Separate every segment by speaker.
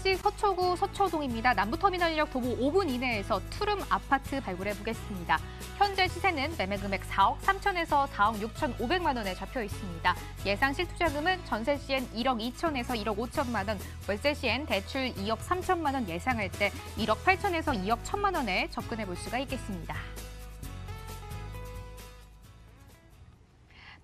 Speaker 1: 서울시 서초구 서초동입니다. 남부터미널역 도보 5분 이내에서 투룸 아파트 발굴해 보겠습니다. 현재 시세는 매매 금액 4억 3천에서 4억 6천 5백만 원에 잡혀 있습니다. 예상 실투자금은 전세 시엔 1억 2천에서 1억 5천만 원, 월세 시엔 대출 2억 3천만 원 예상할 때 1억 8천에서 2억 1천만 원에 접근해 볼 수가 있겠습니다.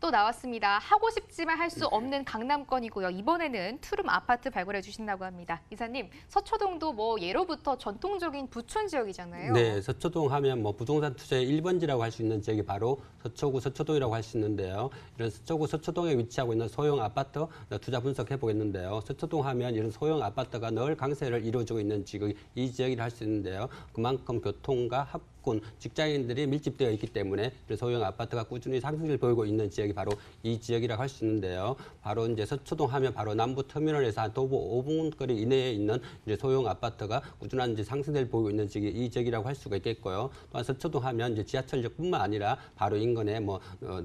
Speaker 1: 또 나왔습니다. 하고 싶지만 할 수 없는 강남권이고요. 이번에는 투룸 아파트 발굴해 주신다고 합니다. 이사님, 서초동도 뭐 예로부터 전통적인 부촌 지역이잖아요.
Speaker 2: 네, 서초동 하면 뭐 부동산 투자의 1번지라고 할 수 있는 지역이 바로 서초구 서초동이라고 할 수 있는데요. 이런 서초구 서초동에 위치하고 있는 소형 아파트 투자 분석해 보겠는데요. 서초동 하면 이런 소형 아파트가 늘 강세를 이루어주고 있는 지역이 이 지역이라 할 수 있는데요. 그만큼 교통과 학 학군, 직장인들이 밀집되어 있기 때문에 소형 아파트가 꾸준히 상승을 보이고 있는 지역이 바로 이 지역이라고 할 수 있는데요. 바로 이제 서초동 하면 바로 남부 터미널에서 한 도보 5분 거리 이내에 있는 이제 소형 아파트가 꾸준한 이제 상승을 보이고 있는 지역이 이 지역이라고 할 수가 있겠고요. 또한 서초동 하면 이제 지하철역뿐만 아니라 바로 인근에 뭐 어,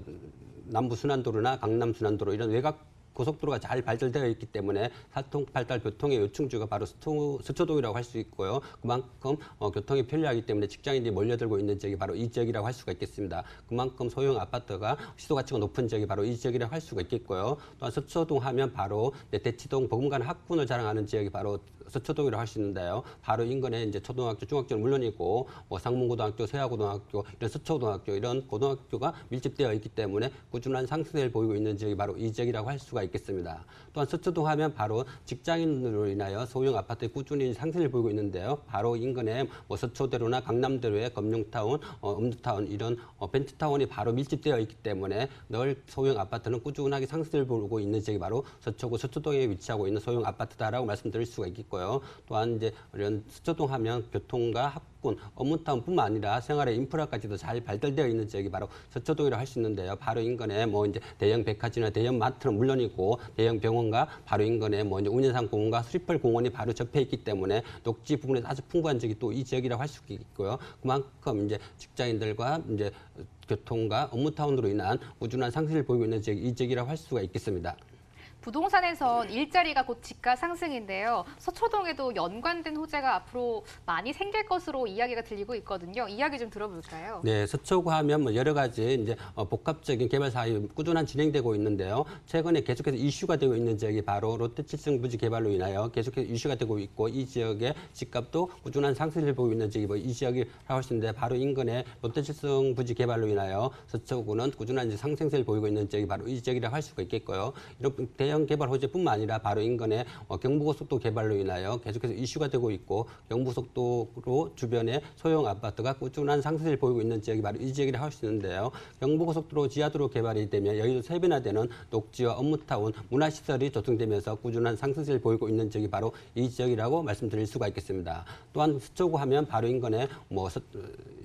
Speaker 2: 남부 순환도로나 강남 순환도로 이런 외곽 고속도로가 잘 발달되어 있기 때문에 사통팔달 교통의 요충지가 바로 서초동이라고 할 수 있고요. 그만큼 어, 교통이 편리하기 때문에 직장인들이 몰려들고 있는 지역이 바로 이 지역이라고 할 수가 있겠습니다. 그만큼 소형 아파트가 시도 가치가 높은 지역이 바로 이 지역이라고 할 수가 있겠고요. 또한 서초동 하면 바로 대치동 버금간 학군을 자랑하는 지역이 바로 서초동이라고 할 수 있는데요. 바로 인근에 이제 초등학교, 중학교는 물론이고 뭐 상문고등학교, 세화고등학교, 이런 서초고등학교 이런 고등학교가 밀집되어 있기 때문에 꾸준한 상승세를 보이고 있는 지역이 바로 이 지역이라고 할 수가 있겠습니다. 또한 서초동 하면 바로 직장인으로 인하여 소형 아파트에 꾸준히 상승을 보이고 있는데요. 바로 인근에 뭐 서초대로나 강남대로의 금융타운, 어, 음주타운 이런 어, 벤트타운이 바로 밀집되어 있기 때문에 늘 소형 아파트는 꾸준하게 상승을 보이고 있는 지역이 바로 서초구 서초동에 위치하고 있는 소형 아파트다라고 말씀드릴 수가 있겠고요. 또한 이제 이런 서초동 하면 교통과 학 학군, 업무타운뿐만 아니라 생활의 인프라까지도 잘 발달되어 있는 지역이 바로 서초동이라고 할 수 있는데요. 바로 인근에 뭐 이제 대형 백화점이나 대형 마트는 물론이고 대형 병원과 바로 인근에 뭐 이제 운현상 공원과 수리펄 공원이 바로 접해 있기 때문에 녹지 부분에 아주 풍부한 지역이 또 이 지역이라고 할 수 있고요. 그만큼 이제 직장인들과 이제 교통과 업무타운으로 인한 꾸준한 상승을 보이고 있는 지역이 이 지역이라고 할 수가 있겠습니다.
Speaker 1: 부동산에선 일자리가 곧 집가 상승인데요. 서초동에도 연관된 호재가 앞으로 많이 생길 것으로 이야기가 들리고 있거든요. 이야기 좀 들어볼까요?
Speaker 2: 네, 서초구 하면 뭐 여러 가지 이제 어, 복합적인 개발 사업이 꾸준한 진행되고 있는데요. 최근에 계속해서 이슈가 되고 있는 지역이 바로 롯데 칠성 부지 개발로 인하여 계속해서 이슈가 되고 있고 이 지역의 집값도 꾸준한 상승을 보이고 있는 지역이 뭐이 지역이라고 할 수 있는데 바로 인근에 롯데 칠성 부지 개발로 인하여 서초구는 꾸준한 상승세를 보이고 있는 지역이 바로 이 지역이라고 할 수가 있겠고요. 이런 대형 개발 호재뿐만 아니라 바로 인근에 어, 경부고속도 개발로 인하여 계속해서 이슈가 되고 있고 경부고속도로 주변에 소형 아파트가 꾸준한 상승을 보이고 있는 지역이 바로 이 지역이라 할 수 있는데요. 경부고속도로 지하도로 개발이 되면 여의도 세 배나 되는 녹지와 업무타운, 문화시설이 조성되면서 꾸준한 상승세를 보이고 있는 지역이 바로 이 지역이라고 말씀드릴 수가 있겠습니다. 또한 서초구 하면 바로 인근에 뭐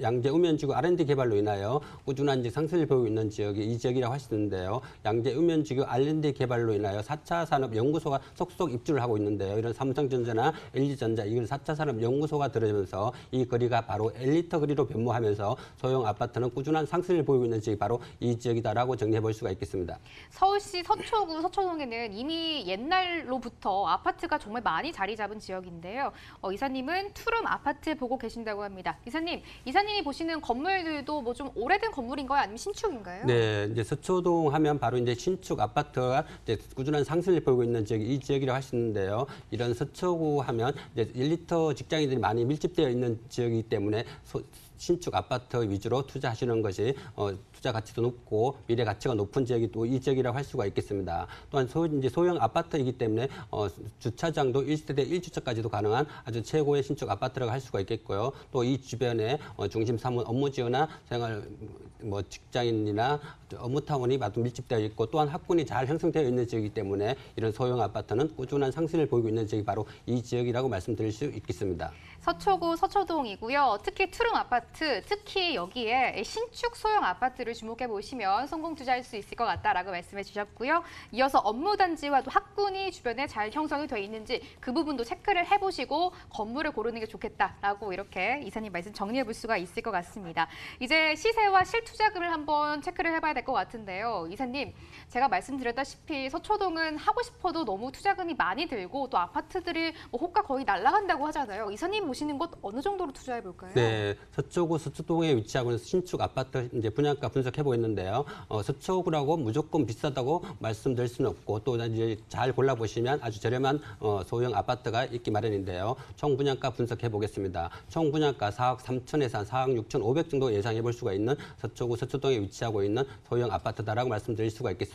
Speaker 2: 양재 우면지구 R&D 개발로 인하여 꾸준한 상승을 보이고 있는 지역이 이 지역이라고 있는데요. 양재 우면지구 R&D 개발로 인하여 인 하여 4차 산업연구소가 속속 입주를 하고 있는데요. 이런 삼성전자나 LG전자 이걸 4차 산업연구소가 들어오면서 이 거리가 바로 엘리트 거리로 변모하면서 소형 아파트는 꾸준한 상승을 보이고 있는 지역이 바로 이 지역이다라고 정리해 볼 수가 있겠습니다.
Speaker 1: 서울시 서초구 서초동에는 이미 옛날로부터 아파트가 정말 많이 자리 잡은 지역인데요. 어, 이사님은 투룸 아파트 보고 계신다고 합니다. 이사님, 이사님이 보시는 건물들도 뭐 좀 오래된 건물인가요? 아니면 신축인가요?
Speaker 2: 네, 이제 서초동 하면 바로 이제 신축 아파트가 이제 꾸준한 상승을 보이고 있는 지역이 이 지역이라고 할 수 있는데요. 이런 서초구 하면 이제 엘리트 직장인들이 많이 밀집되어 있는 지역이기 때문에 소, 신축 아파트 위주로 투자하시는 것이 어, 투자 가치도 높고 미래 가치가 높은 지역이 또 이 지역이라고 할 수가 있겠습니다. 또한 소, 이제 소형 아파트이기 때문에 어, 주차장도 1세대 1주차까지도 가능한 아주 최고의 신축 아파트라고 할 수가 있겠고요. 또 이 주변에 어, 중심 사무 업무 지원이나 생활 뭐 직장인이나 업무타운이 아주 밀집되어 있고 또한 학군이 잘 형성되어 있는 지역이기 때문에 이런 소형 아파트는 꾸준한 상승을 보이고 있는 지역이 바로 이 지역이라고 말씀드릴 수 있겠습니다.
Speaker 1: 서초구 서초동이고요. 특히 투룸 아파트 아파트, 특히 여기에 신축 소형 아파트를 주목해 보시면 성공 투자할 수 있을 것 같다라고 말씀해 주셨고요. 이어서 업무 단지와 또 학군이 주변에 잘 형성이 돼 있는지 그 부분도 체크를 해보시고 건물을 고르는 게 좋겠다라고 이렇게 이사님 말씀 정리해 볼 수가 있을 것 같습니다. 이제 시세와 실투자금을 한번 체크를 해봐야 될 것 같은데요. 이사님, 제가 말씀드렸다시피 서초동은 하고 싶어도 너무 투자금이 많이 들고 또 아파트들이 뭐 호가 거의 날아간다고 하잖아요. 이사님 보시는 곳 어느 정도로 투자해 볼까요?
Speaker 2: 네, 서초 구 서초동에 위치하고 있는 신축 아파트 이제 분양가 분석해 보겠는데요. 어, 서초구라고 무조건 비싸다고 말씀드릴 수는 없고 또 이제 잘 골라 보시면 아주 저렴한 어, 소형 아파트가 있기 마련인데요. 총 분양가 분석해 보겠습니다. 총 분양가 4억 3천에서 한 4억 6천 5백 정도 예상해 볼 수가 있는 서초구 서초동에 위치하고 있는 소형 아파트다라고 말씀드릴 수가 있겠,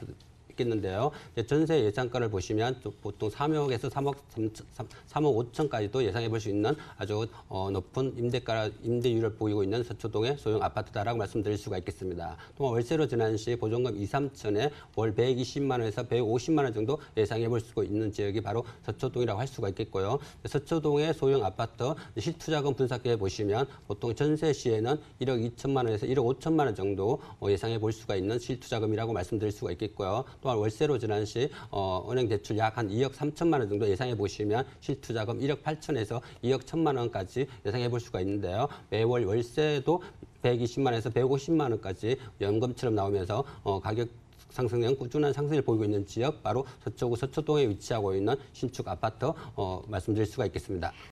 Speaker 2: 있겠는데요. 전세 예상가를 보시면 또 보통 3억에서 3억 3천, 3억 5천까지도 예상해 볼 수 있는 아주 어, 높은 임대가 임대율을 보이고 있는 서초동의 소형 아파트다라고 말씀드릴 수가 있겠습니다. 또 월세로 전환 시 보증금 2, 3천에 월 120만 원에서 150만 원 정도 예상해 볼 수 있는 지역이 바로 서초동이라고 할 수가 있겠고요. 서초동의 소형 아파트 실투자금 분석해 보시면 보통 전세 시에는 1억 2천만 원에서 1억 5천만 원 정도 어, 예상해 볼 수가 있는 실투자금이라고 말씀드릴 수가 있겠고요. 또한 월세로 전환 시 어, 은행 대출 약 한 2억 3천만 원 정도 예상해 보시면 실투자금 1억 8천에서 2억 1천만 원까지 예상해 볼 수가 있는데요. 매월 월세도 120만 원에서 150만 원까지 연금처럼 나오면서 어, 가격 상승량 꾸준한 상승을 보이고 있는 지역 바로 서초구 서초동에 위치하고 있는 신축 아파트 어, 말씀드릴 수가 있겠습니다.